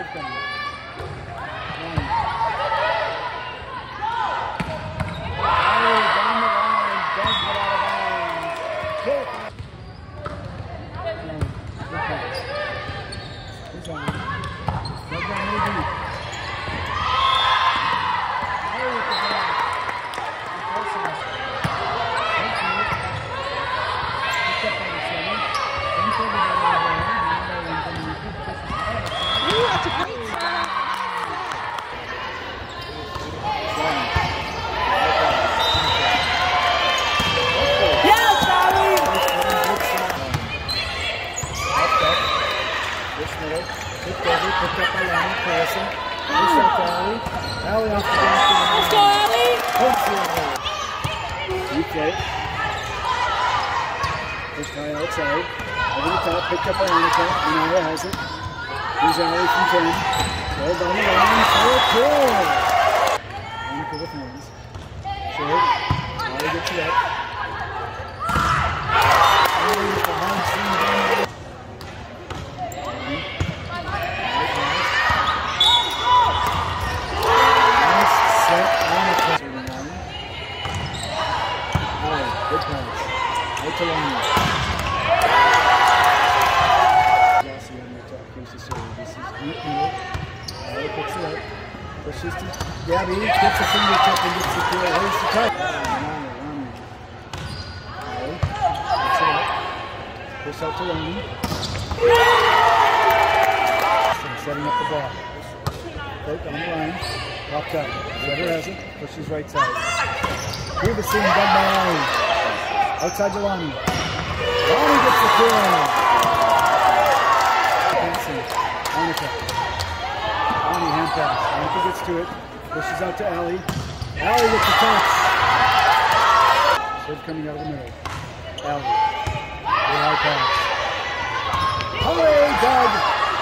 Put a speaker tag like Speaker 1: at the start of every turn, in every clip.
Speaker 1: Good thing. One. Oh, down the line. Does get out of bounds. Hit. No, good pass. He's on. Let that move deep. Oh, with the block. Good pass. Thank you. Picked up on the seven. Don't throw the ball over there. Remember when when you put this is-
Speaker 2: Ooh, that's a great shot. Yes, Sally!
Speaker 1: This middle, picked over, picked up by Lonnie, Carlson. This out to Aly. Aly off the basket.
Speaker 2: Let's go!
Speaker 1: Hooks Aly. Play. Push high outside. Over the top, picked up by Annika. Anaya has it. Here's Aly from 10. Ball down the line for. Annika with hands. Short. Aly gets it up. Aly with the hard swing down the Nice set on the pass. Alright, good pass. Right to Lonnie. Rossi on the top, here's the serve. This is deep middle. Aly picks it up. Pushes to Gabby, gets a fingertip and gets the kill. Here's the cut. Push out to Lonnie. Setting up the ball. Right on the line. Popped up. Weber has it. Pushes right side. Seam, done by Lonnie. Outside to Lonnie. Gets the kill. Passing. Monica. Lonnie hand pass. Monica gets to it. Pushes out to Aly. Aly with the touch. Serve coming out of the middle. Aly. Good high pass. Hooray, Doug!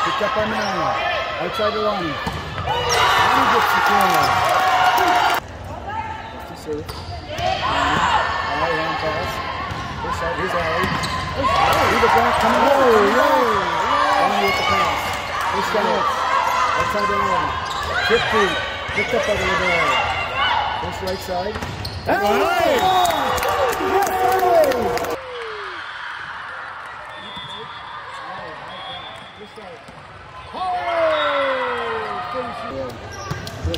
Speaker 1: Picked up by Manana. Outside to. Lonnie gets the kill. Lefty serve. Aly hand pass. Push out. Here's Aly. Oh, Aly the block coming out. Lonnie with the pass. Push out. Outside to Lonnie. Tip feet. Picked up by the Liddell. Push right side. That's Aly! Yes, Aly! This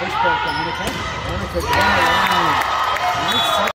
Speaker 1: Mary. Over the pass real quick. Push back to Monica. Monica down the line. Nice